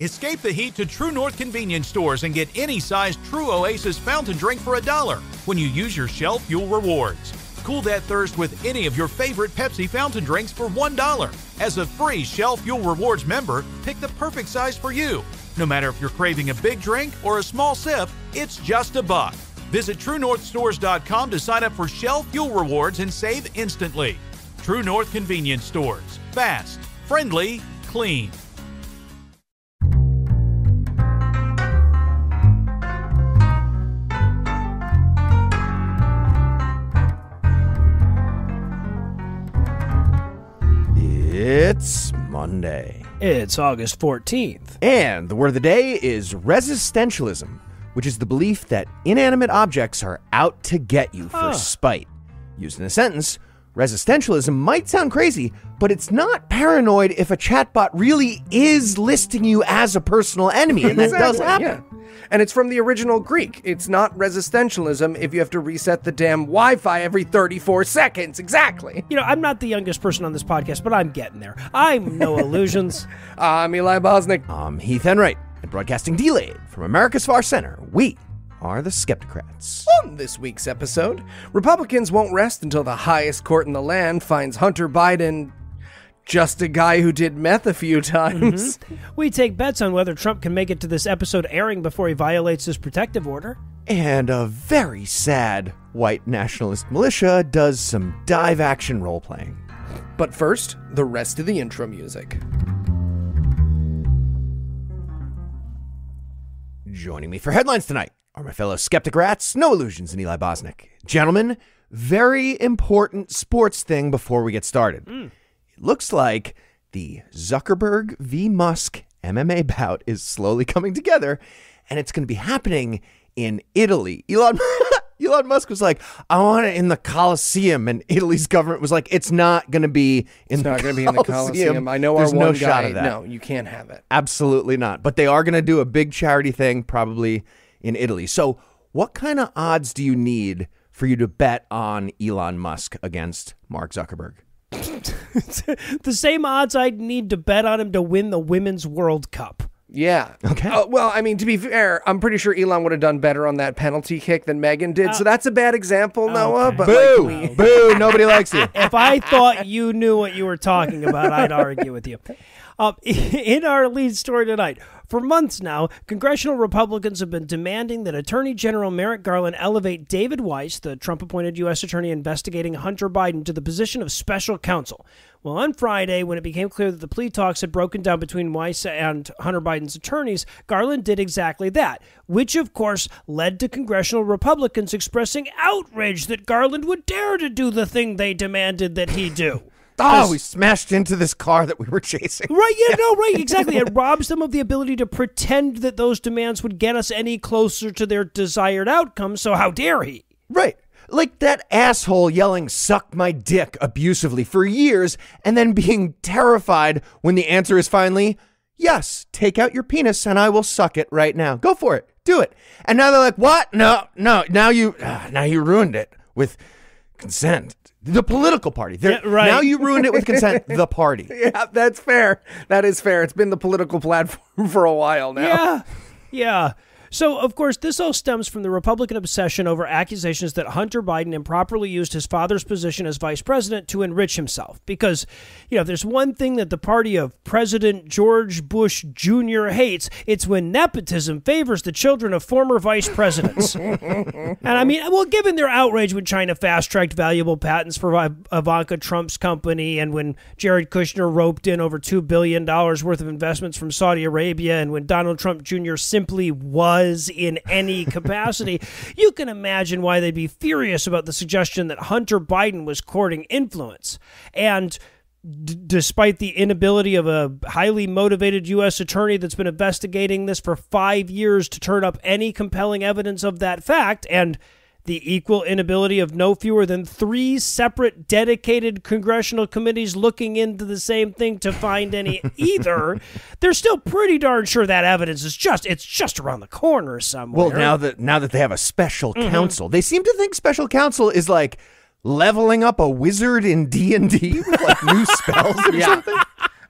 Escape the heat to True North convenience stores and get any size True Oasis fountain drink for a dollar when you use your Shell Fuel rewards. Cool that thirst with any of your favorite Pepsi fountain drinks for $1. As a free Shell Fuel Rewards member, pick the perfect size for you. No matter if you're craving a big drink or a small sip, it's just a buck. Visit TrueNorthStores.com to sign up for Shell Fuel Rewards and save instantly. True North Convenience Stores. Fast, friendly, clean. It's Monday. It's August 14th. And the word of the day is resistentialism, which is the belief that inanimate objects are out to get you for Huh. spite. Used in a sentence, resistentialism might sound crazy, but it's not paranoid if a chatbot really is listing you as a personal enemy, and that does Exactly, happen. Yeah. And it's from the original Greek. It's not resistentialism if you have to reset the damn Wi Fi every 34 seconds. Exactly. You know, I'm not the youngest person on this podcast, but I'm getting there. I'm Noah Lugeons. I'm Eli Bosnick. I'm Heath Enwright, and broadcasting delayed from America's Far Center, we are the Skepticrats. On this week's episode, Republicans won't rest until the highest court in the land finds Hunter Biden just a guy who did meth a few mm-hmm. times. We take bets on whether Trump can make it to this episode airing before he violates his protective order. And a very sad white nationalist militia does some dive action role playing. But first, the rest of the intro music. Joining me for headlines tonight are my fellow skeptic rats, Noah Lugeons, and Eli Bosnick. Gentlemen, very important sports thing before we get started. It looks like the Zuckerberg v. Musk MMA bout is slowly coming together, and it's going to be happening in Italy. Elon. Elon Musk was like, I want it in the Coliseum. And Italy's government was like, it's not going to be in It's the not going to be in the Coliseum. I know There's our no one shot of that. No, you can't have it. Absolutely not. But they are going to do a big charity thing, probably in Italy. So, what kind of odds do you need for you to bet on Elon Musk against Mark Zuckerberg? The same odds I'd need to bet on him to win the Women's World Cup. Yeah. Okay. Uh, well, I mean, to be fair, I'm pretty sure Elon would have done better on that penalty kick than Megan did. so that's a bad example, Noah. But Boo! like, we, Boo! Nobody likes you. If I thought you knew what you were talking about, I'd argue with you. Uh, in our lead story tonight, for months now, congressional Republicans have been demanding that Attorney General Merrick Garland elevate David Weiss, the Trump appointed U.S. Attorney investigating Hunter Biden, to the position of special counsel. Well, on Friday, when it became clear that the plea talks had broken down between Weiss and Hunter Biden's attorneys, Garland did exactly that, which of course led to congressional Republicans expressing outrage that Garland would dare to do the thing they demanded that he do. Oh, we smashed into this car that we were chasing. Right, yeah, no, right, exactly. It robs them of the ability to pretend that those demands would get us any closer to their desired outcome, so how dare he? Right. Like that asshole yelling, suck my dick abusively for years and then being terrified when the answer is finally, yes, take out your penis and I will suck it right now. Go for it. Do it. And now they're like, what? No, no. Now you, ah, now you ruined it with consent. The political party. Yeah, right. Now you ruined it with consent. The party. yeah, that's fair. That is fair. It's been the political platform for a while now. Yeah, yeah. So, of course, this all stems from the Republican obsession over accusations that Hunter Biden improperly used his father's position as vice president to enrich himself. Because, you know, if there's one thing that the party of President George Bush Jr. hates, it's when nepotism favors the children of former vice presidents. and I mean, well, given their outrage when China fast tracked valuable patents for Ivanka Trump's company, and when Jared Kushner roped in over $2 billion worth of investments from Saudi Arabia, and when Donald Trump Jr. simply was in any capacity, you can imagine why they'd be furious about the suggestion that Hunter Biden was courting influence. And despite the inability of a highly motivated U.S. attorney that's been investigating this for five years to turn up any compelling evidence of that fact, and the equal inability of no fewer than three separate dedicated congressional committees looking into the same thing to find any either, they're still pretty darn sure that evidence is just it's just around the corner somewhere. Well, now that now that they have a special Mm-hmm. counsel, they seem to think special counsel is like leveling up a wizard in D and D with like new spells or something.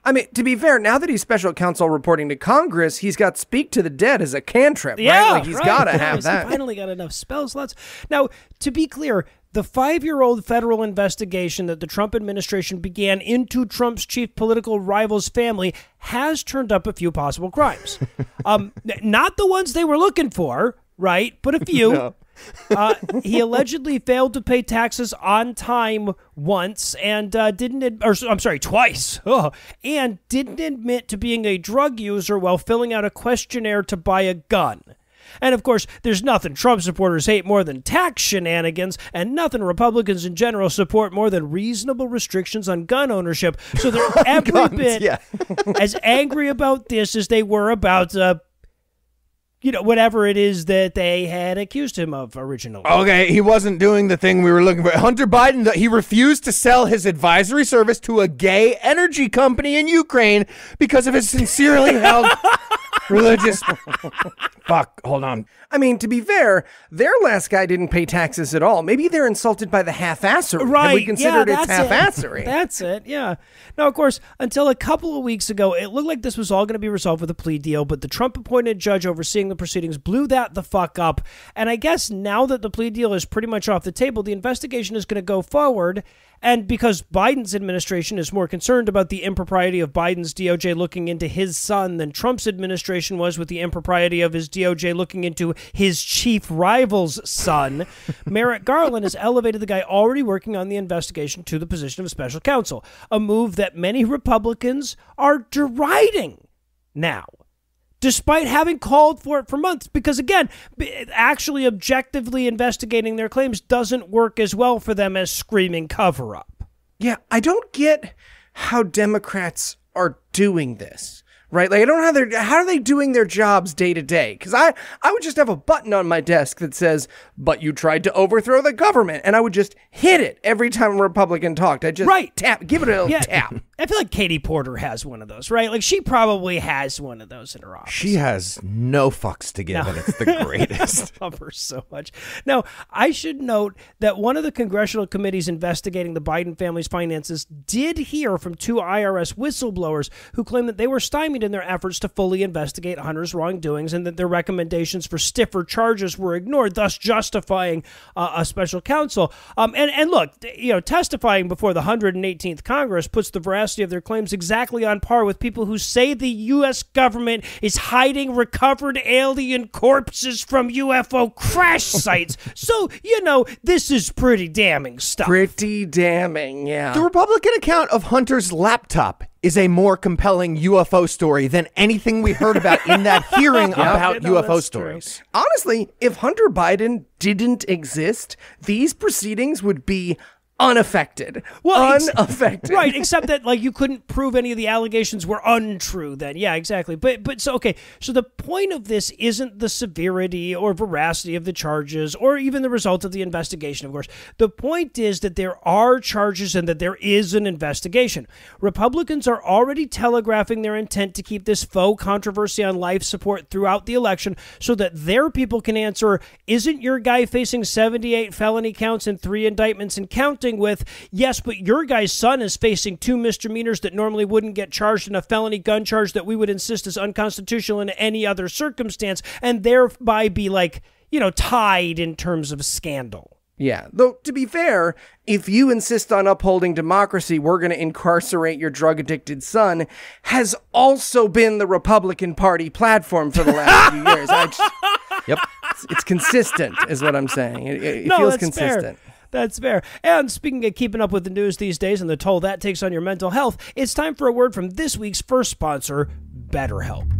I mean, to be fair, now that he's special counsel reporting to Congress, he's got speak to the dead as a cantrip, Yeah, right? Like he's right. got to have he's that. Finally got enough spell slots. Now, to be clear, the five-year-old federal investigation that the Trump administration began into Trump's chief political rival's family has turned up a few possible crimes. um, not the ones they were looking for, right? But a few. Uh, he allegedly failed to pay taxes on time once and uh, didn't, ad- or I'm sorry, twice, Ugh. and didn't admit to being a drug user while filling out a questionnaire to buy a gun. And of course, there's nothing Trump supporters hate more than tax shenanigans, and nothing Republicans in general support more than reasonable restrictions on gun ownership. So they're every Guns, bit yeah. as angry about this as they were about, uh, you know, whatever it is that they had accused him of originally. Okay, he wasn't doing the thing we were looking for. Hunter Biden, he refused to sell his advisory service to a gay energy company in Ukraine because of his sincerely held religious. Fuck, hold on. I mean, to be fair, their last guy didn't pay taxes at all. Maybe they're insulted by the half-assery. Right. Have we considered yeah, it's that's half-assery? It. That's it. Yeah. Now, of course, until a couple of weeks ago, it looked like this was all going to be resolved with a plea deal, but the Trump appointed judge overseeing the proceedings blew that the fuck up. And I guess now that the plea deal is pretty much off the table, the investigation is going to go forward. And because Biden's administration is more concerned about the impropriety of Biden's DOJ looking into his son than Trump's administration was with the impropriety of his DOJ looking into his chief rival's son, Merrick Garland has elevated the guy already working on the investigation to the position of special counsel, a move that many Republicans are deriding now despite having called for it for months. Because again, actually objectively investigating their claims doesn't work as well for them as screaming cover up. Yeah, I don't get how Democrats are doing this. Right? Like I don't know how they're how are they doing their jobs day to day? Cuz I I would just have a button on my desk that says, "But you tried to overthrow the government." And I would just hit it every time a Republican talked. I just Right. tap, give it a little Yeah, tap. I feel like Katie Porter has one of those, right? Like she probably has one of those in her office. She has no fucks to give, and it's the greatest. love her so much. Now, I should note that one of the congressional committees investigating the Biden family's finances did hear from two IRS whistleblowers who claimed that they were stymied in their efforts to fully investigate Hunter's wrongdoings and that their recommendations for stiffer charges were ignored, thus justifying uh, a special counsel. Um, and and look, you know, testifying before the 118th Congress puts the veracity of their claims exactly on par with people who say the U.S. government is hiding recovered alien corpses from UFO crash sites. so, you know, this is pretty damning stuff. Pretty damning, yeah. The Republican account of Hunter's laptop is a more compelling UFO story than anything we heard about in that hearing about You know, UFO that's true. stories. Honestly, if Hunter Biden didn't exist, these proceedings would be unaffected. Well, unaffected. right, except that like you couldn't prove any of the allegations were untrue then. Yeah, exactly. But but so okay, so the point of this isn't the severity or veracity of the charges or even the result of the investigation, of course. The point is that there are charges and that there is an investigation. Republicans are already telegraphing their intent to keep this faux controversy on life support throughout the election so that their people can answer, isn't your guy facing 78 felony counts and 3 indictments and counting with, yes, but your guy's son is facing two misdemeanors that normally wouldn't get charged in a felony gun charge that we would insist is unconstitutional in any other circumstance, and thereby be like, you know, tied in terms of scandal. Yeah. Though, to be fair, if you insist on upholding democracy, we're going to incarcerate your drug addicted son, has also been the Republican Party platform for the last few years. I just, Yep. it's, it's consistent, is what I'm saying. It, it no, feels consistent. Fair. That's fair. And speaking of keeping up with the news these days and the toll that takes on your mental health, it's time for a word from this week's first sponsor, BetterHelp.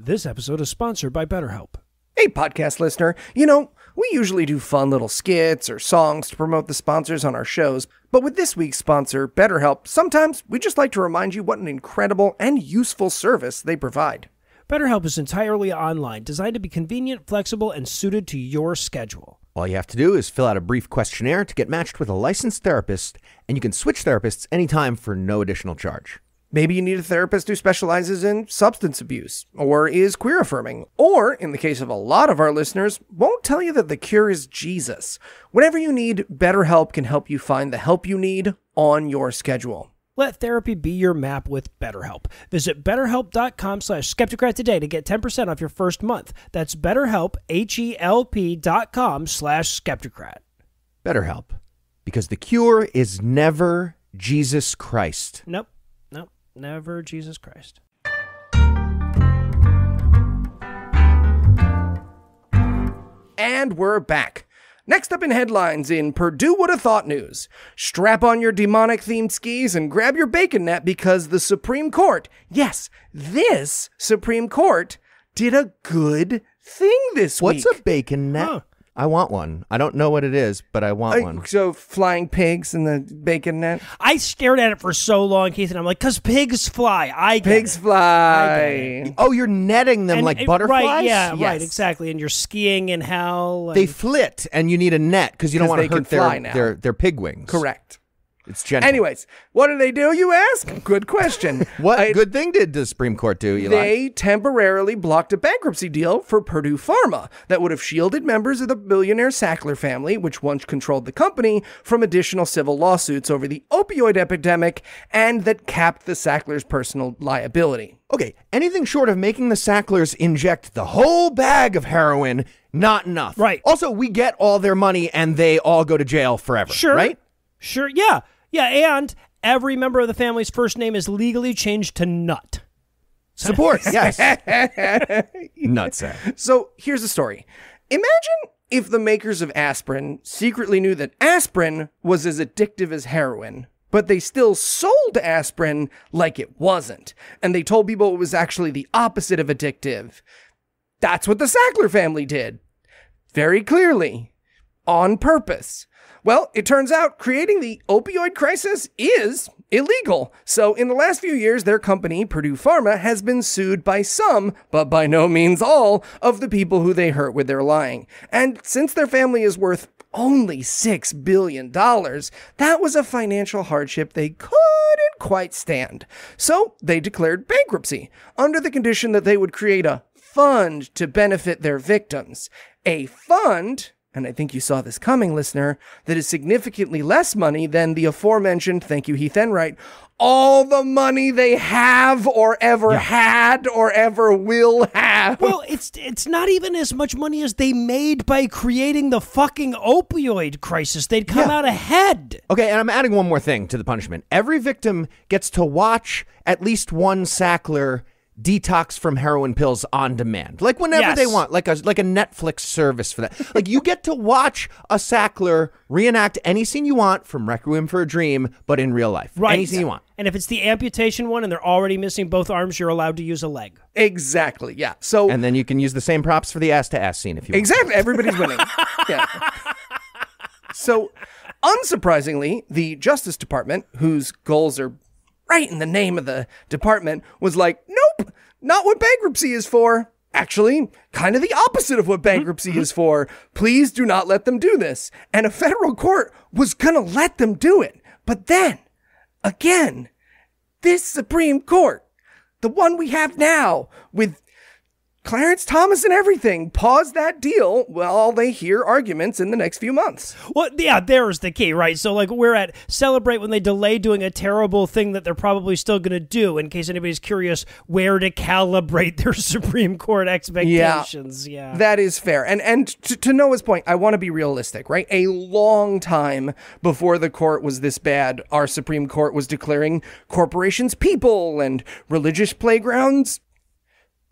This episode is sponsored by BetterHelp. Hey, podcast listener, you know, we usually do fun little skits or songs to promote the sponsors on our shows, but with this week's sponsor, BetterHelp, sometimes we just like to remind you what an incredible and useful service they provide. BetterHelp is entirely online, designed to be convenient, flexible, and suited to your schedule. All you have to do is fill out a brief questionnaire to get matched with a licensed therapist, and you can switch therapists anytime for no additional charge. Maybe you need a therapist who specializes in substance abuse or is queer affirming, or, in the case of a lot of our listeners, won't tell you that the cure is Jesus. Whatever you need, BetterHelp can help you find the help you need on your schedule. Let therapy be your map with BetterHelp. Visit betterhelp.com slash skepticrat today to get 10% off your first month. That's betterhelp, H-E-L-P dot com slash skepticrat. BetterHelp. Because the cure is never Jesus Christ. Nope, nope, never Jesus Christ. And we're back. Next up in headlines in Purdue Would Have Thought news. Strap on your demonic themed skis and grab your bacon net because the Supreme Court, yes, this Supreme Court, did a good thing this What's week. What's a bacon net? Huh. I want one. I don't know what it is, but I want Uh, one. So flying pigs in the bacon net. I stared at it for so long, Keith, and I'm like, because pigs fly. I get Pigs it. fly. Oh, you're netting them And- like and- butterflies? Right, yeah, right, Yes. exactly. And you're skiing in hell. And They flit, and you need a net because you don't want to can hurt their, their their pig wings. Correct. It's gentle. Anyways, what do they do, you ask? Good question. what I- good thing did the Supreme Court do, Eli? They temporarily blocked a bankruptcy deal for Purdue Pharma that would have shielded members of the billionaire Sackler family, which once controlled the company, from additional civil lawsuits over the opioid epidemic and that capped the Sacklers' personal liability. okay, anything short of making the Sacklers inject the whole bag of heroin, not enough. Right. Also, we get all their money, and they all go to jail forever. Sure. Right. Sure. Yeah. Yeah. And every member of the family's first name is legally changed to Nut. Support. yes. Nutsack. So here's the story. Imagine if the makers of aspirin secretly knew that aspirin was as addictive as heroin, but they still sold aspirin like it wasn't. And they told people it was actually the opposite of addictive. That's what the Sackler family did. Very clearly. On purpose. Well, it turns out creating the opioid crisis is illegal. So, in the last few years, their company, Purdue Pharma, has been sued by some, but by no means all, of the people who they hurt with their lying. And since their family is worth only $6 billion, that was a financial hardship they couldn't quite stand. So, they declared bankruptcy under the condition that they would create a fund to benefit their victims. A fund and I think you saw this coming, listener, that is significantly less money than the aforementioned, thank you, Heath Enwright, all the money they have or ever had or ever will have. Well, it's it's not even as much money as they made by creating the fucking opioid crisis. They'd come Yeah. out ahead. Okay, and I'm adding one more thing to the punishment. Every victim gets to watch at least one Sackler detox from heroin pills on demand. Like whenever Yes. they want, like a like a Netflix service for that. Like you get to watch a Sackler reenact any scene you want from Requiem for a Dream, but in real life. Right. Any scene you want. And if it's the amputation one and they're already missing both arms, you're allowed to use a leg. exactly, yeah. So, And then you can use the same props for the ass to ass scene if you want. exactly, everybody's winning. yeah. So, unsurprisingly, the Justice Department, whose goals are right in the name of the department, was like, nope, not what bankruptcy is for. Actually, kind of the opposite of what mm-hmm. bankruptcy is for. Please do not let them do this. And a federal court was going to let them do it. But then, again, this Supreme Court, the one we have now, with Clarence Thomas and everything, pause that deal while they hear arguments in the next few months. Well, yeah, there's the key, right? So, like, we're at celebrate when they delay doing a terrible thing that they're probably still going to do, in case anybody's curious where to calibrate their Supreme Court expectations. Yeah. That is fair. And and to, to Noah's point, I want to be realistic, right? A long time before the court was this bad, our Supreme Court was declaring corporations people and religious playgrounds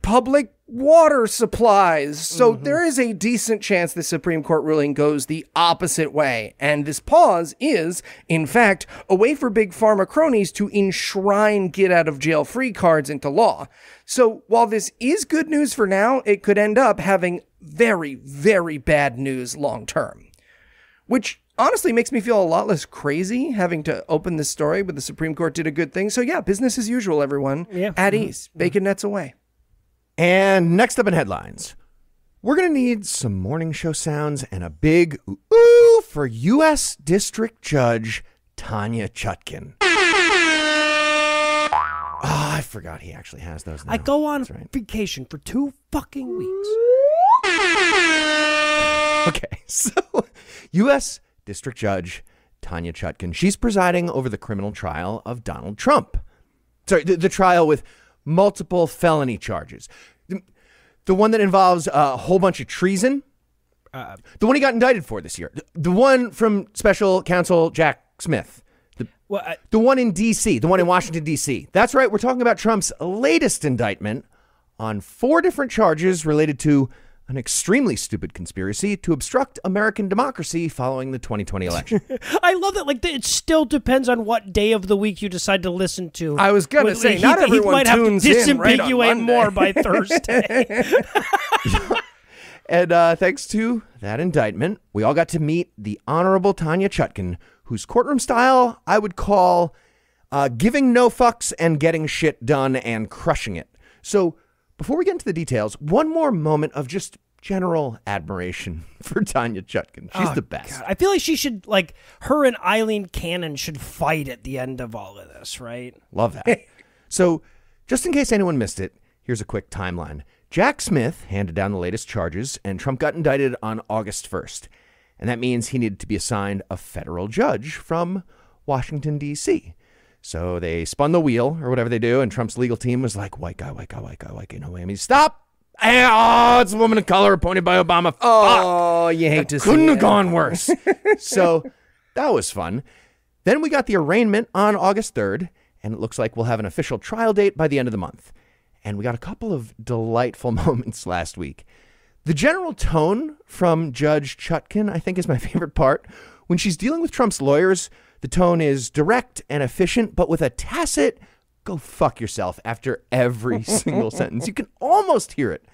public water supplies. So mm-hmm. there is a decent chance the Supreme Court ruling goes the opposite way. And this pause is, in fact, a way for big pharma cronies to enshrine get out of jail free cards into law. So while this is good news for now, it could end up having very, very bad news long term. Which honestly makes me feel a lot less crazy having to open this story, but the Supreme Court did a good thing. So yeah, business as usual, everyone. Yeah. At mm-hmm. ease. Bacon nets away. And next up in headlines, we're going to need some morning show sounds and a big ooh for U.S. District Judge Tanya Chutkin. Oh, I forgot he actually has those. Now. I go on right. vacation for two fucking weeks. Okay, so U.S. District Judge Tanya Chutkin, she's presiding over the criminal trial of Donald Trump. Sorry, the, the trial with multiple felony charges. The, one that involves a whole bunch of treason. Uh, the one he got indicted for this year. The, the one from special counsel Jack Smith. The, Well, I, the one in D.C., the one in Washington, D.C. That's right, we're talking about Trump's latest indictment on four different charges related to an extremely stupid conspiracy to obstruct American democracy following the 2020 election. I love that. Like, it still depends on what day of the week you decide to listen to. I was gonna When- say, he, not he everyone might tunes have to in right on disambiguate Monday. more by Thursday. and uh, thanks to that indictment, we all got to meet the Honorable Tanya Chutkin, whose courtroom style I would call uh, giving no fucks and getting shit done and crushing it. So, before we get into the details, one more moment of just general admiration for Tanya Chutkin. She's oh, the best. God, I feel like she should like her and Aileen Cannon should fight at the end of all of this, right? Love that. so, just in case anyone missed it, here's a quick timeline. Jack Smith handed down the latest charges, and Trump got indicted on August 1st. And that means he needed to be assigned a federal judge from Washington, D.C. So they spun the wheel, or whatever they do, and Trump's legal team was like, white guy, white guy, white guy, white guy, no whammies. Stop! Eh, Oh, it's a woman of color appointed by Obama. Fuck! Oh, you hate to see couldn't it. have gone worse. so that was fun. Then we got the arraignment on August 3rd, and it looks like we'll have an official trial date by the end of the month. And we got a couple of delightful moments last week. The general tone from Judge Chutkin, I think, is my favorite part. When she's dealing with Trump's lawyers, the tone is direct and efficient, but with a tacit, go fuck yourself after every single sentence. You can almost hear it.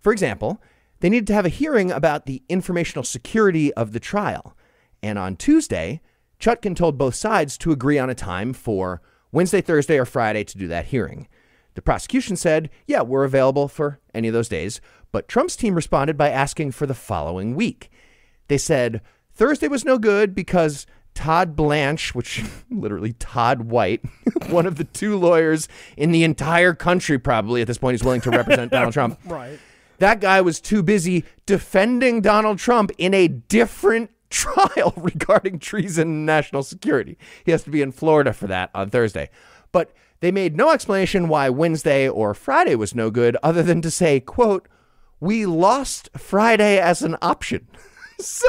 For example, they needed to have a hearing about the informational security of the trial. And on Tuesday, Chutkin told both sides to agree on a time for Wednesday, Thursday, or Friday to do that hearing. The prosecution said, yeah, we're available for any of those days. But Trump's team responded by asking for the following week. They said Thursday was no good because Todd Blanche, which literally Todd White, one of the two lawyers in the entire country probably at this point is willing to represent Donald Trump. Right. That guy was too busy defending Donald Trump in a different trial regarding treason and national security. He has to be in Florida for that on Thursday. But they made no explanation why Wednesday or Friday was no good other than to say, quote, we lost Friday as an option. so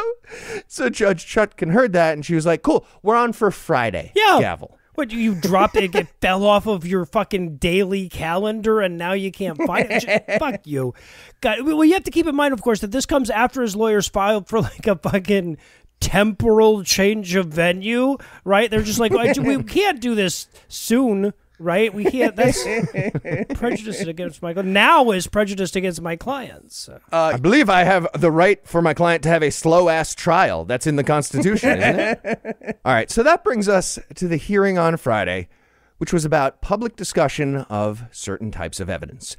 so Judge Chutkin heard that and she was like, cool, we're on for Friday. Yeah. Gavel. What you dropped it? It fell off of your fucking daily calendar, and now you can't find it. Fuck you. God, well, you have to keep in mind, of course, that this comes after his lawyers filed for like a fucking temporal change of venue. Right? They're just like, we can't do this soon. Right? We can't. That's prejudice against my. Now is prejudiced against my clients. So. Uh, I believe I have the right for my client to have a slow ass trial. That's in the Constitution, isn't it? All right, so that brings us to the hearing on Friday, which was about public discussion of certain types of evidence.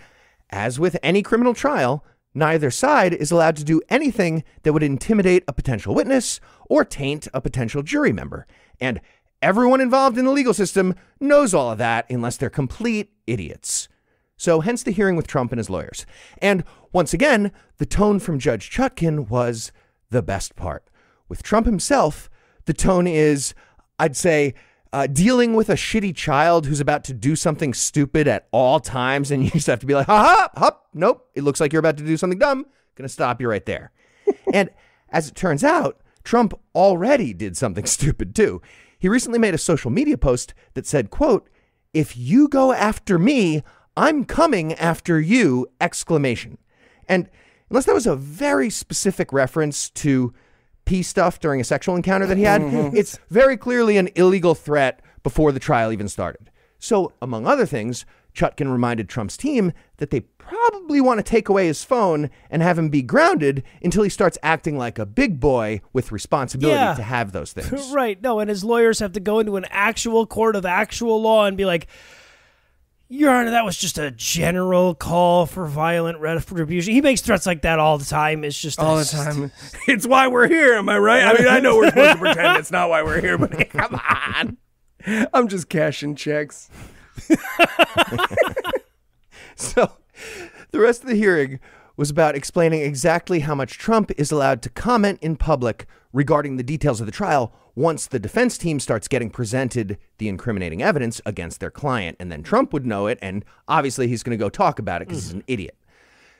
As with any criminal trial, neither side is allowed to do anything that would intimidate a potential witness or taint a potential jury member. And everyone involved in the legal system knows all of that unless they're complete idiots. So, hence the hearing with Trump and his lawyers. And once again, the tone from Judge Chutkin was the best part. With Trump himself, the tone is, I'd say, uh, dealing with a shitty child who's about to do something stupid at all times, and you just have to be like, ha ha, hop, nope, it looks like you're about to do something dumb. Gonna stop you right there. and as it turns out, Trump already did something stupid too. He recently made a social media post that said, quote, if you go after me, I'm coming after you, exclamation. And unless that was a very specific reference to pee stuff during a sexual encounter that he had, mm-hmm. it's very clearly an illegal threat before the trial even started. So, among other things, Chutkin reminded Trump's team that they probably want to take away his phone and have him be grounded until he starts acting like a big boy with responsibility Yeah. to have those things. Right. No, and his lawyers have to go into an actual court of actual law and be like, Your Honor, that was just a general call for violent retribution. He makes threats like that all the time. It's just all the time. It's why we're here. Am I right? I mean, I know we're supposed to pretend it's not why we're here, but come on. I'm just cashing checks. so the rest of the hearing was about explaining exactly how much Trump is allowed to comment in public regarding the details of the trial once the defense team starts getting presented the incriminating evidence against their client. And then Trump would know it, and obviously he's going to go talk about it because he's an mm. idiot.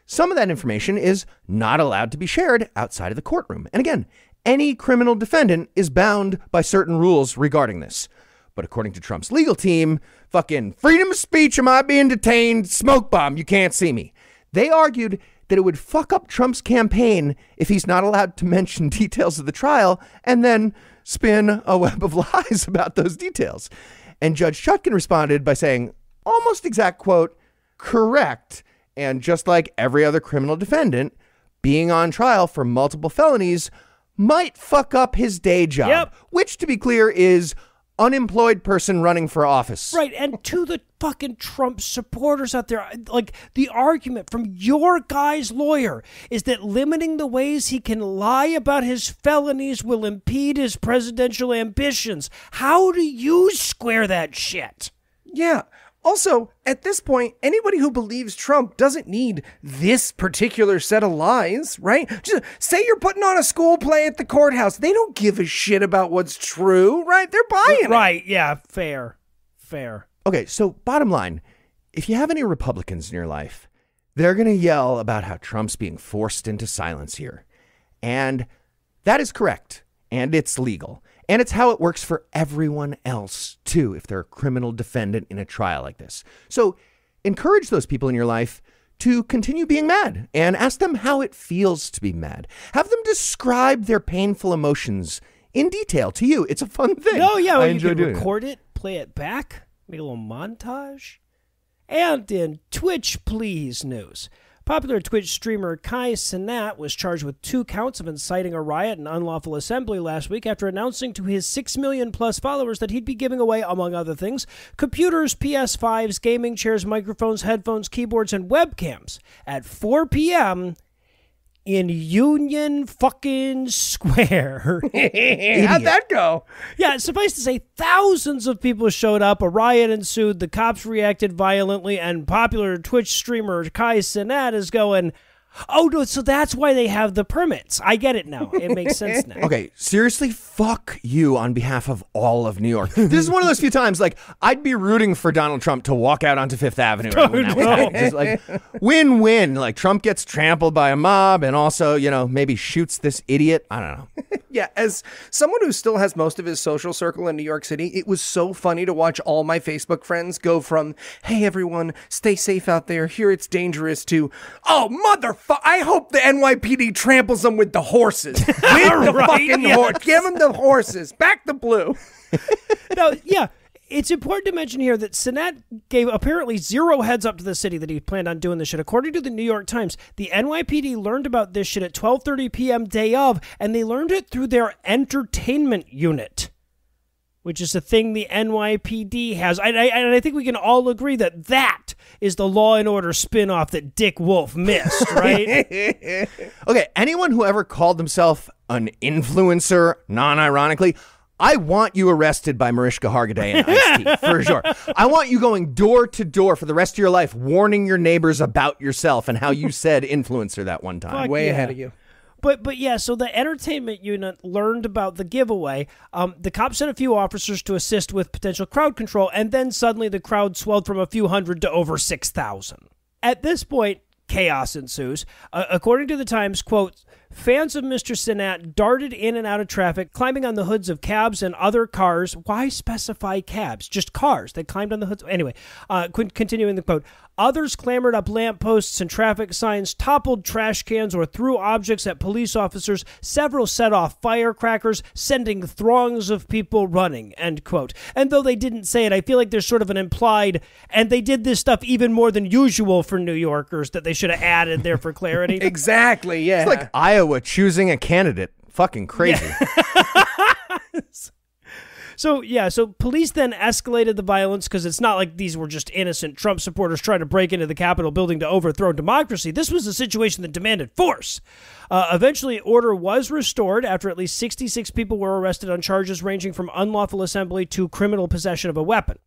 Some of that information is not allowed to be shared outside of the courtroom. And again, any criminal defendant is bound by certain rules regarding this. But according to Trump's legal team, fucking freedom of speech, am I being detained? Smoke bomb, you can't see me. They argued that it would fuck up Trump's campaign if he's not allowed to mention details of the trial and then spin a web of lies about those details. And Judge Chutkin responded by saying, almost exact quote, correct. And just like every other criminal defendant, being on trial for multiple felonies might fuck up his day job, Yep. which, to be clear, is unemployed person running for office. Right, and to the fucking Trump supporters out there, like the argument from your guy's lawyer is that limiting the ways he can lie about his felonies will impede his presidential ambitions. How do you square that shit? Yeah. Also, at this point, anybody who believes Trump doesn't need this particular set of lies, right? Just say you're putting on a school play at the courthouse. They don't give a shit about what's true, right? They're buying it. Right, yeah, fair. Fair. Okay, so bottom line, if you have any Republicans in your life, they're going to yell about how Trump's being forced into silence here. And that is correct. And it's legal. And it's how it works for everyone else, too, if they're a criminal defendant in a trial like this. So encourage those people in your life to continue being mad and ask them how it feels to be mad. Have them describe their painful emotions in detail to you. It's a fun thing. Oh yeah, I well, you can doing it. record it, play it back, make a little montage. And in Twitch Please news. Popular Twitch streamer Kai Cenat was charged with two counts of inciting a riot and unlawful assembly last week after announcing to his 6 million plus followers that he'd be giving away, among other things, computers, PS5s, gaming chairs, microphones, headphones, keyboards, and webcams at 4 p.m. in Union fucking Square. How'd that go? Yeah, suffice to say, thousands of people showed up. A riot ensued. The cops reacted violently, and popular Twitch streamer Kai Cenat is going, "Oh no! So that's why they have the permits. I get it now. It makes sense now." Okay, seriously, fuck you on behalf of all of New York. This is one of those few times, like, I'd be rooting for Donald Trump to walk out onto Fifth Avenue. when that was happening. Just like, win win. Like, Trump gets trampled by a mob and also, you know, maybe shoots this idiot. I don't know. Yeah, as someone who still has most of his social circle in New York City, it was so funny to watch all my Facebook friends go from, hey everyone, stay safe out there, here it's dangerous, to, oh motherfucker, I hope the NYPD tramples them with the horses. With the Right, fucking yes. horse. Give them the horses. Back the blue. now, yeah, it's important to mention here that Cenat gave apparently zero heads up to the city that he planned on doing this shit. According to the New York Times, the NYPD learned about this shit at 12:30 p.m. day of, and they learned it through their entertainment unit. Which is a thing the NYPD has. I, I, and I think we can all agree that that is the Law and Order spin-off that Dick Wolf missed, right? Okay, anyone who ever called themselves an influencer, non ironically, I want you arrested by Mariska Hargitay and Ice-T, for sure. I want you going door to door for the rest of your life, warning your neighbors about yourself and how you said influencer that one time. Fuck Way yeah. ahead of you. But but yeah, so the entertainment unit learned about the giveaway. Um, the cops sent a few officers to assist with potential crowd control, and then suddenly the crowd swelled from a few hundred to over six thousand. At this point, chaos ensues. Uh, according to the Times, quote. Fans of Mr. Cenat darted in and out of traffic, climbing on the hoods of cabs and other cars. Why specify cabs? Just cars. They climbed on the hoods. Anyway, uh, continuing the quote. Others clambered up lampposts and traffic signs, toppled trash cans, or threw objects at police officers. Several set off firecrackers, sending throngs of people running. End quote. And though they didn't say it, I feel like there's sort of an implied, and they did this stuff even more than usual for New Yorkers that they should have added there for clarity. Exactly, yeah. It's like Iowa choosing a candidate. Fucking crazy. So yeah, so police then escalated the violence because it's not like these were just innocent Trump supporters trying to break into the Capitol building to overthrow democracy. This was a situation that demanded force. Uh, eventually, order was restored after at least 66 people were arrested on charges ranging from unlawful assembly to criminal possession of a weapon.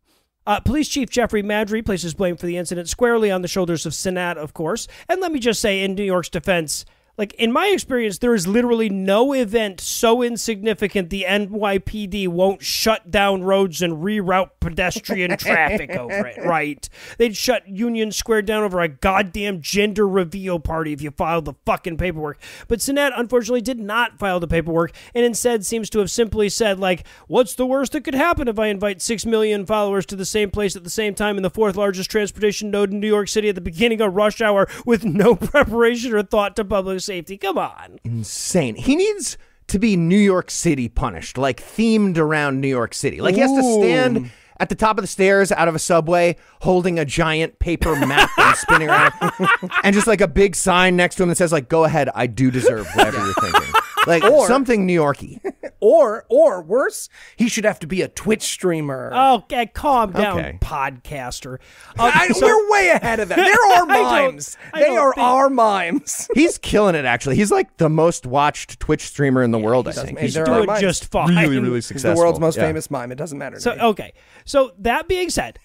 Uh, Police Chief Jeffrey Maddrey places blame for the incident squarely on the shoulders of Cenat, of course. And let me just say, in New York's defense, like in my experience, there is literally no event so insignificant the NYPD won't shut down roads and reroute pedestrian traffic over it. Right? They'd shut Union Square down over a goddamn gender reveal party if you filed the fucking paperwork. But Cenat unfortunately did not file the paperwork, and instead seems to have simply said like, "What's the worst that could happen if I invite six million followers to the same place at the same time in the fourth largest transportation node in New York City at the beginning of rush hour with no preparation or thought to public safety. Come on. Insane. He needs to be New York City punished, like themed around New York City. Like he has to stand at the top of the stairs out of a subway holding a giant paper map and spinning around and just like a big sign next to him that says like go ahead, I do deserve whatever you're thinking. Like Or- something New Yorky. Or, or worse, he should have to be a Twitch streamer. Okay, calm down, Okay. podcaster. Um, I, so- we're way ahead of that. There are I mimes. I They are think- our mimes. He's killing it actually. He's like the most watched Twitch streamer in the world, I think. He's doing mimes. just fine. really, really He's successful. the world's most Yeah. famous mime. It doesn't matter. to So me. okay. So that being said,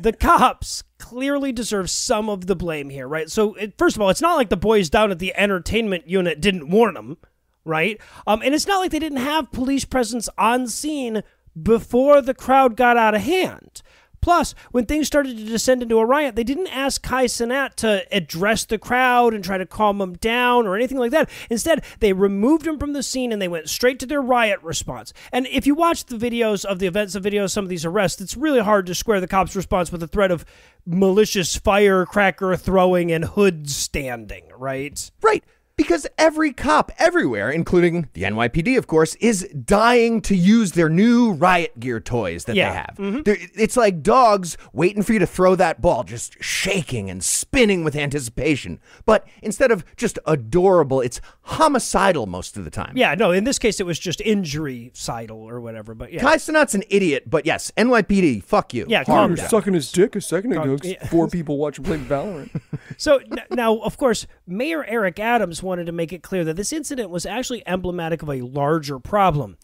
the cops clearly deserve some of the blame here, right? So it, first of all, it's not like the boys down at the entertainment unit didn't warn them, right? Um, and it's not like they didn't have police presence on scene before the crowd got out of hand. Plus, when things started to descend into a riot, they didn't ask Kai Cenat to address the crowd and try to calm them down or anything like that. Instead, they removed him from the scene and they went straight to their riot response. And if you watch the videos of the events, the videos of some of these arrests, it's really hard to square the cops' response with the threat of malicious firecracker throwing and hood standing, right? Right. Because every cop everywhere, including the NYPD, of course, is dying to use their new riot gear toys that Yeah. they have. Mm-hmm. They're- It's like dogs waiting for you to throw that ball, just shaking and spinning with anticipation. But instead of just adorable, it's homicidal most of the time. Yeah, no, in this case, it was just injury-sidal or whatever, but yeah. Kai Cenat's an idiot, but yes, NYPD, fuck you. Yeah, Hard calm as down. sucking his dick a second ago, 'cause yeah. four people watching play Valorant. So n- now, of course, Mayor Eric Adams wanted to make it clear that this incident was actually emblematic of a larger problem.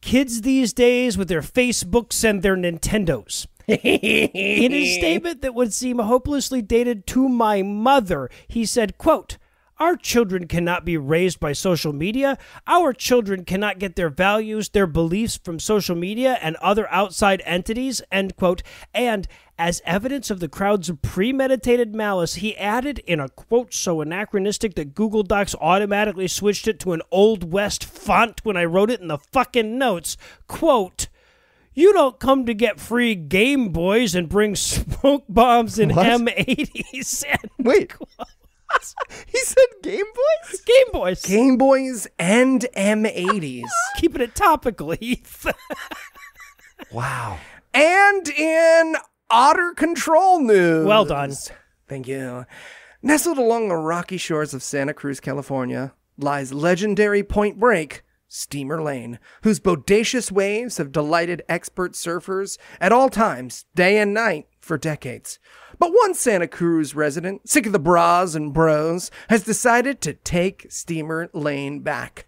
Kids these days with their Facebooks and their Nintendos. In a statement that would seem hopelessly dated to my mother, he said, quote, our children cannot be raised by social media. Our children cannot get their values, their beliefs from social media and other outside entities. End quote. And as evidence of the crowd's premeditated malice, he added in a quote so anachronistic that Google Docs automatically switched it to an Old West font when I wrote it in the fucking notes. Quote, you don't come to get free Game Boys and bring smoke bombs and What? M80s. And Wait. he said Game Boys? Game Boys. Game Boys and M80s. Keeping it topical, Heath. Wow. and in otter control news. Well done. Thank you. Nestled along the rocky shores of Santa Cruz, California, lies legendary Point Break, Steamer Lane, whose bodacious waves have delighted expert surfers at all times, day and night, for decades. But one Santa Cruz resident, sick of the bras and bros, has decided to take Steamer Lane back.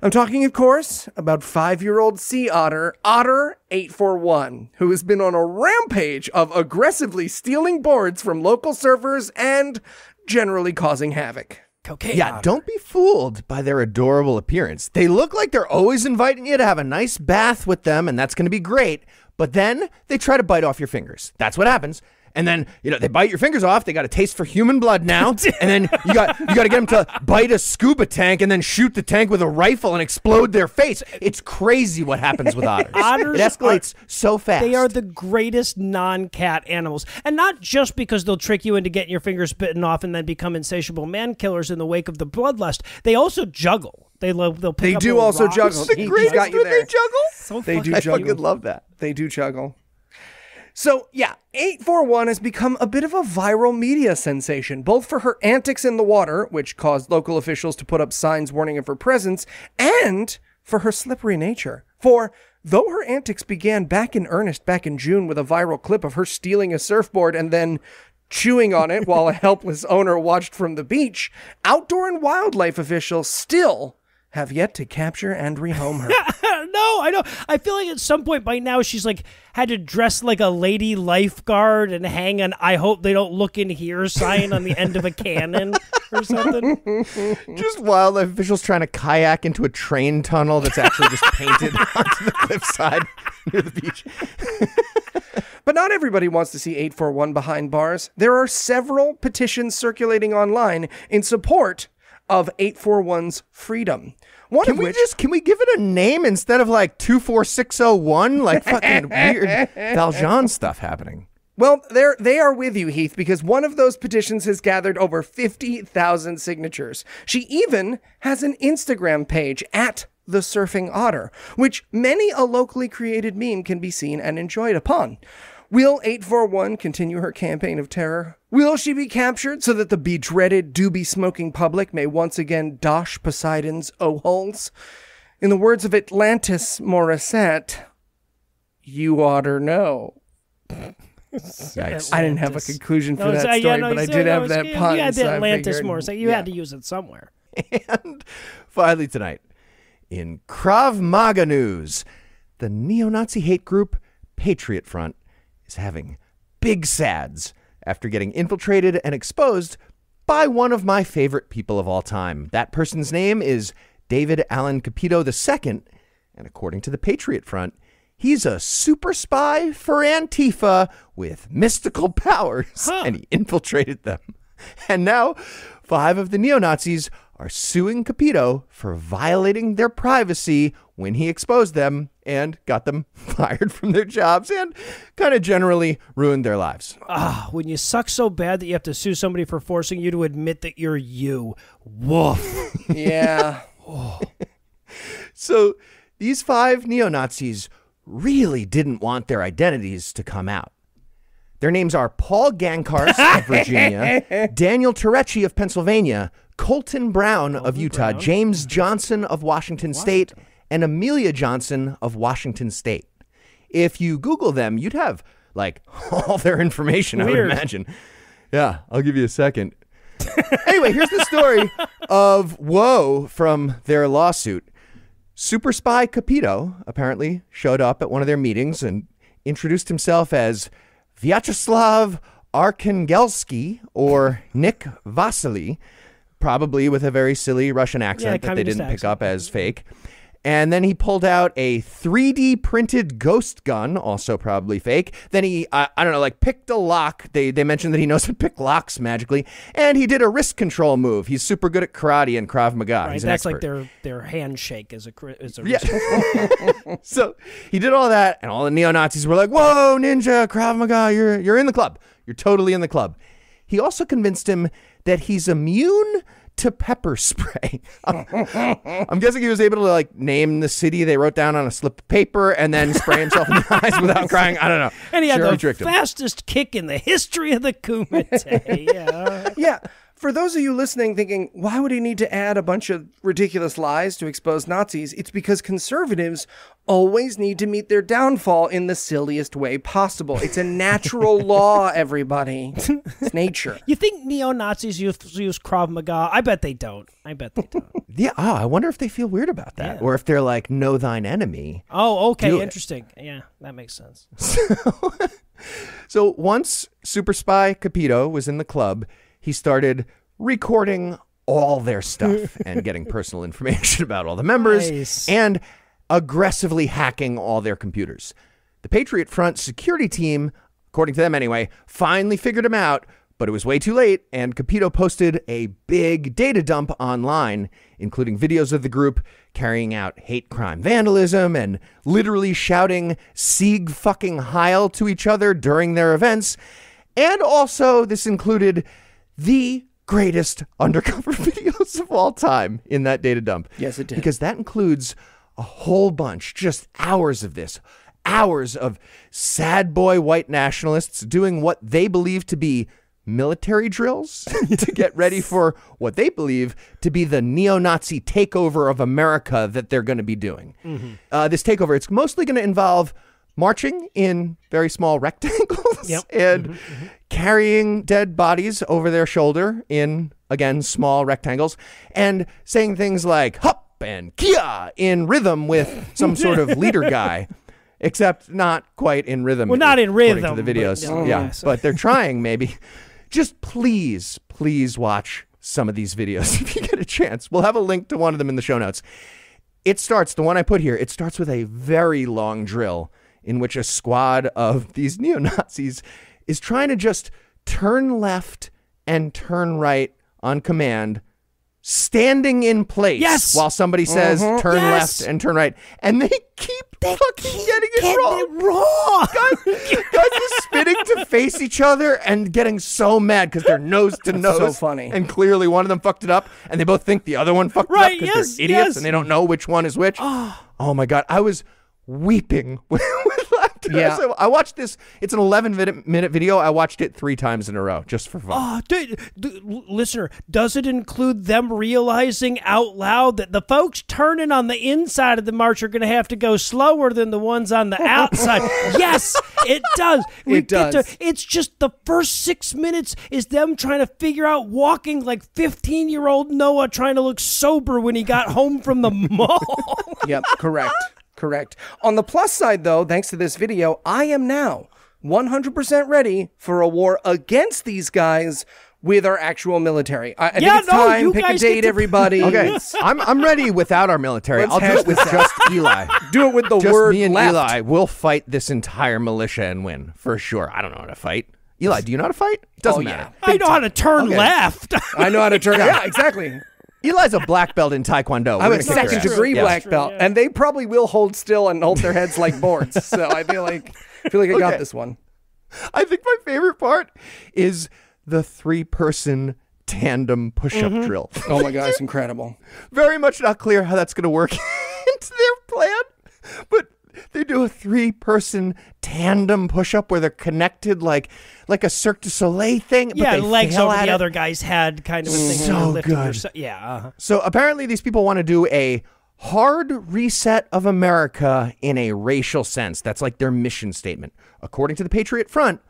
I'm talking, of course, about five year old sea otter, Otter841, who has been on a rampage of aggressively stealing boards from local surfers and generally causing havoc. Cocaine. Yeah, don't be fooled by their adorable appearance. They look like they're always inviting you to have a nice bath with them, and that's going to be great. But then they try to bite off your fingers. That's what happens. And then you know they bite your fingers off. They got a taste for human blood now. and then you got you got to get them to bite a scuba tank and then shoot the tank with a rifle and explode their face. It's crazy what happens with otters. Otters it escalates so fast. They are the greatest non-cat animals, and not just because they'll trick you into getting your fingers bitten off and then become insatiable man killers in the wake of the bloodlust. They also juggle. They love. They'll pick They do also rocks. juggle. the He- greatest got you there. they juggle. So They do juggle. I fucking love that. They do juggle. So, yeah, 841 has become a bit of a viral media sensation, both for her antics in the water, which caused local officials to put up signs warning of her presence, and for her slippery nature. For though her antics began back in earnest back in June with a viral clip of her stealing a surfboard and then chewing on it while a helpless owner watched from the beach, outdoor and wildlife officials still have yet to capture and rehome her. no, I know. I feel like at some point by now she's like had to dress like a lady lifeguard and hang an "I hope they don't look in here" sign on the end of a cannon or something. Just wildlife officials trying to kayak into a train tunnel that's actually just painted onto the cliffside near the beach. But not everybody wants to see 841 behind bars. There are several petitions circulating online in support of 841's freedom. One Can we which just can we give it a name instead of like two four six zero one like fucking weird Valjean stuff happening? Well, they're, they are with you, Heath, because one of those petitions has gathered over 50,000 signatures. She even has an Instagram page at the Surfing Otter, which many a locally created meme can be seen and enjoyed upon. Will 841 continue her campaign of terror? Will she be captured so that the bedreaded doobie smoking public may once again dosh Poseidon's O-holes? In the words of Atlantis Morissette, you oughter know. Yikes. I didn't have a conclusion for No, that uh, story, yeah, no, but I did no, have that you pun. had the so Atlantis figured- more, so you yeah. had to use it somewhere. And finally tonight, in Krav Maga news, the neo-Nazi hate group Patriot Front is having big sads after getting infiltrated and exposed by one of my favorite people of all time. That person's name is David Allen Capito II, and according to the Patriot Front, he's a super spy for Antifa with mystical powers, and he infiltrated them. And now, five of the neo Nazis are suing Capito for violating their privacy when he exposed them and got them fired from their jobs and kind of generally ruined their lives. Ah, when you suck so bad that you have to sue somebody for forcing you to admit that you're you. Woof. Yeah. So these five neo Nazis really didn't want their identities to come out. Their names are Paul Gancarz of Virginia, Daniel Turetchi of Pennsylvania, Colton Brown of Utah, James Johnson of Washington State, and Amelia Johnson of Washington State. If you Google them, you'd have like all their information, I would imagine. Yeah, I'll give you a second. anyway, here's the story of woe from their lawsuit. Super spy Capito apparently showed up at one of their meetings and introduced himself as Vyacheslav Arkangelsky or Nick Vasily, probably with a very silly Russian accent that they didn't pick up as fake. And then he pulled out a 3D printed ghost gun, also probably fake. Then he, I I don't know, like picked a lock. They, they mentioned that he knows how to pick locks magically. And he did a wrist control move. He's super good at karate and Krav Maga. Right, He's that's expert. like their their handshake is a is a Yeah. so he did all that, and all the neo Nazis were like, "Whoa, ninja, Krav Maga, you're you're in the club. You're totally in the club." He also convinced him that he's immune to pepper spray. I'm guessing he was able to like name the city they wrote down on a slip of paper and then spray himself in the eyes without crying. I don't know. and he had Sure, the tricked him. fastest kick in the history of the Kumite. yeah. yeah. For those of you listening thinking, why would he need to add a bunch of ridiculous lies to expose Nazis? It's because conservatives always need to meet their downfall in the silliest way possible. It's a natural law, everybody. It's nature. You think neo Nazis use, use Krav Maga? I bet they don't. I bet they don't. Yeah. Oh, I wonder if they feel weird about that, Yeah. or if they're like, "Know thine enemy." Oh, okay, Do it. interesting. Yeah, that makes sense. So, So once Super Spy Capito was in the club, he started recording all their stuff and getting personal information about all the members Nice. and aggressively hacking all their computers. The Patriot Front security team, according to them anyway, finally figured him out, but it was way too late, and Capito posted a big data dump online, including videos of the group carrying out hate crime vandalism and literally shouting Sieg fucking Heil to each other during their events. And also, this included the greatest undercover videos of all time in that data dump. Yes, it did. Because that includes a whole bunch, just hours of this, hours of sad boy white nationalists doing what they believe to be military drills to get ready for what they believe to be the neo-Nazi takeover of America that they're going to be doing. Uh, this takeover, it's mostly going to involve marching in very small rectangles Yep. and mm-hmm, mm-hmm. carrying dead bodies over their shoulder in again small rectangles and saying things like "Hup, and Kia in rhythm with some sort of leader guy. Except not quite in rhythm. Well, not in according rhythm, To the but- videos, oh, yeah, yes. but they're trying. Maybe, just please, please watch some of these videos if you get a chance. We'll have a link to one of them in the show notes. It starts, the one I put here, it starts with a very long drill in which a squad of these neo Nazis is trying to just turn left and turn right on command, standing in place Yes! while somebody uh-huh. says turn Yes! left and turn right. And they keep fucking getting it wrong. it wrong. Guys, guys are spinning to face each other and getting so mad because they're nose to nose. so funny. And clearly one of them fucked it up, and they both think the other one fucked Right, it up because yes, they're idiots and they don't know which one is which. Ah. Oh, my god, I was weeping with, with laughter. Yeah. So I watched this. It's an 11 minute, minute video. I watched it three times in a row just for fun. Oh, d- d- listener, does it include them realizing out loud that the folks turning on the inside of the march are going to have to go slower than the ones on the outside? yes, it does. We It does. to- it's just the first six minutes is them trying to figure out walking like 15 year old Noah trying to look sober when he got home from the mall. yep, correct. Correct. On the plus side, though, thanks to this video, I am now 100% ready for a war against these guys with our actual military. I, I Yeah, think it's no, time. you Pick a guys get date, to- everybody. Okay, I'm, I'm ready without our military. Let's I'll do it with out. just Eli. Do it with the just word me and left. Eli We'll fight this entire militia and win for sure. I don't know how to fight. Eli, do you know how to fight? It doesn't Oh, yeah. matter. I know how to turn Okay. left. I know how to turn. yeah, exactly. Eli's a black belt in Taekwondo. I'm We're a gonna kick your second degree Yeah. black belt, yeah. and they probably will hold still and hold their heads like boards. So I feel like I feel like I got this one. I think my favorite part is the three person tandem push up Mm-hmm. drill. Oh my god, it's incredible. Very much not clear how that's going to work into their plan, but they do a three person tandem push up where they're connected like like a Cirque du Soleil thing. but yeah, legs over the it. other guy's head, kind of a thing. So when you're lifting good. Yeah. Uh-huh. So apparently, these people want to do a hard reset of America in a racial sense. That's like their mission statement. According to the Patriot Front,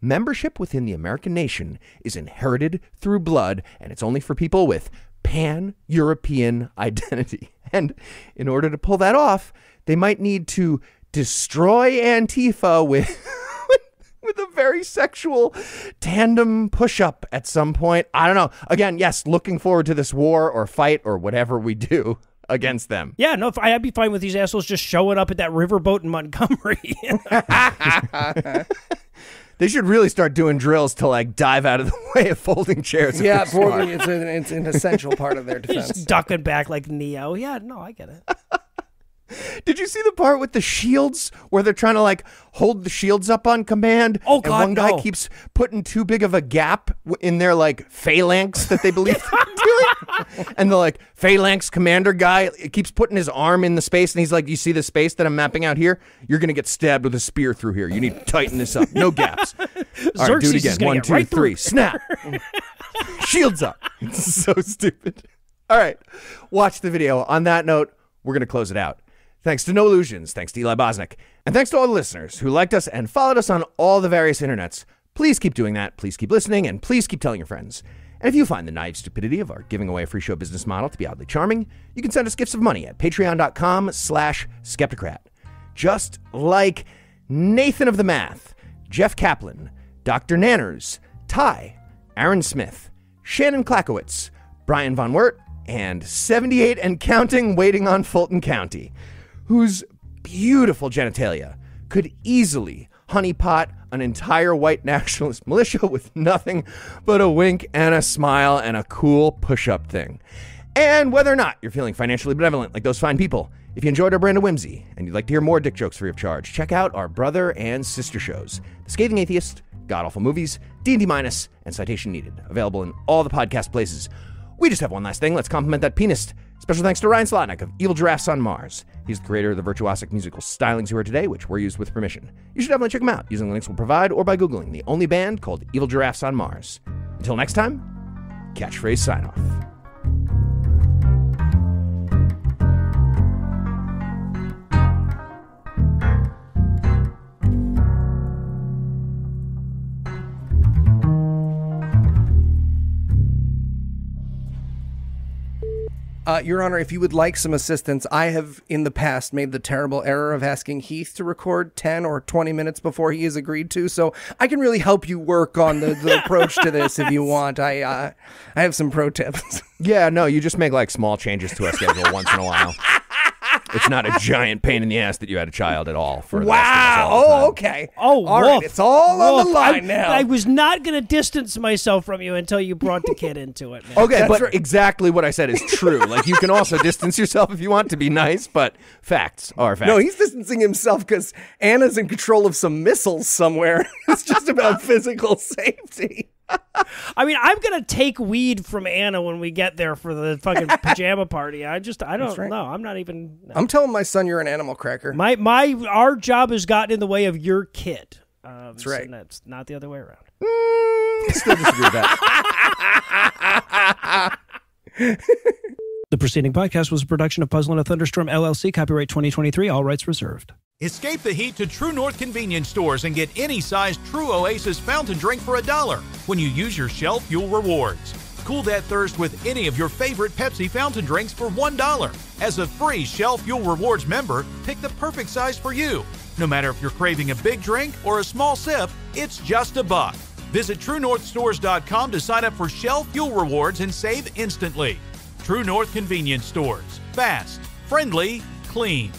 membership within the American nation is inherited through blood, and it's only for people with pan European identity. And in order to pull that off, they might need to destroy Antifa with. with a very sexual tandem push up at some point. I don't know. Again, yes, looking forward to this war or fight or whatever we do against them. Yeah, no, I- I'd be fine with these assholes just showing up at that riverboat in Montgomery. They should really start doing drills to like dive out of the way of folding chairs. Yeah, they're for it's an, it's an essential part of their defense. just ducking back like Neo. Yeah, no, I get it. Did you see the part with the shields where they're trying to like hold the shields up on command? Oh, God! and one guy no. keeps putting too big of a gap in their like phalanx that they believe they're doing. And the like phalanx commander guy keeps putting his arm in the space, and he's like, "You see the space that I'm mapping out here? You're gonna get stabbed with a spear through here. You need to tighten this up. No gaps. All right, do it again. One, two, right three. Snap. Shields up. It's so stupid. All right, watch the video. On that note, we're gonna close it out. Thanks to Noah Lugeons, thanks to Eli Bosnick, and thanks to all the listeners who liked us and followed us on all the various internets. Please keep doing that. Please keep listening, and please keep telling your friends. And if you find the naive stupidity of our giving away a free show business model to be oddly charming, you can send us gifts of money at patreon.com slash skepticrat. Just like Nathan of the Math, Jeff Kaplan, Dr. Nanners, Ty, Aaron Smith, Shannon Klakowitz, Brian Von Wert, and 78 and counting waiting on Fulton County, whose beautiful genitalia could easily honeypot an entire white nationalist militia with nothing but a wink and a smile and a cool push up thing. And whether or not you're feeling financially benevolent like those fine people, if you enjoyed our brand of whimsy and you'd like to hear more dick jokes free of charge, check out our brother and sister shows, The Scathing Atheist, God Awful Movies, D&D Minus, and Citation Needed, available in all the podcast places. We just have one last thing. Let's compliment that pianist. Special thanks to Ryan Slotnick of Evil Giraffes on Mars. He's the creator of the virtuosic musical stylings you heard today, which were used with permission. You should definitely check him out using the links we'll provide or by Googling the only band called Evil Giraffes on Mars. Until next time, catchphrase sign off. Uh, Your Honor, if you would like some assistance, I have in the past made the terrible error of asking Heath to record 10 or 20 minutes before he has agreed to. So I can really help you work on the, the approach to this if you want. I uh, I have some pro tips. Yeah, no, you just make like small changes to our schedule once in a while. It's not a giant pain in the ass that you had a child at all. For the rest of wow. all the time. Oh, okay. Oh, all right. It's all on the Woof. line I, now. I was not going to distance myself from you until you brought the kid into it, man. Okay, That's but right. exactly what I said is true. like you can also distance yourself if you want to be nice, but facts are facts. no, he's distancing himself because Anna's in control of some missiles somewhere. it's just about physical safety. I mean, I'm going to take weed from Anna when we get there for the fucking pajama party. I just, I don't right. know. I'm not even. I'm telling my son you're an animal cracker. My, my, our job has gotten in the way of your kid. Um, that's right. And that's not the other way around. still disagree with that. The preceding podcast was a production of Puzzle in a Thunderstorm LLC, copyright 2023, all rights reserved. Escape the heat to True North convenience stores and get any size True Oasis fountain drink for a dollar when you use your Shell Fuel Rewards. Cool that thirst with any of your favorite Pepsi fountain drinks for $1. As a free Shell Fuel Rewards member, pick the perfect size for you. No matter if you're craving a big drink or a small sip, it's just a buck. Visit TrueNorthStores.com to sign up for Shell Fuel Rewards and save instantly. True North Convenience Stores. Fast, friendly, clean.